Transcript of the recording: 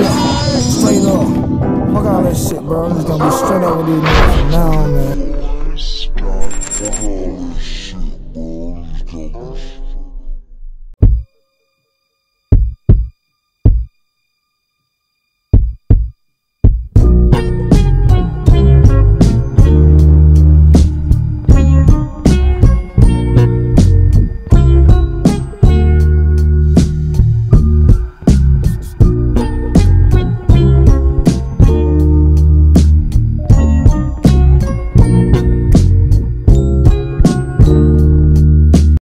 Straight up. Fuck all that shit, bro. I'm just gonna be straight up with these niggas from now on, man. Fuck all that shit, bro. I'm just gonna be straight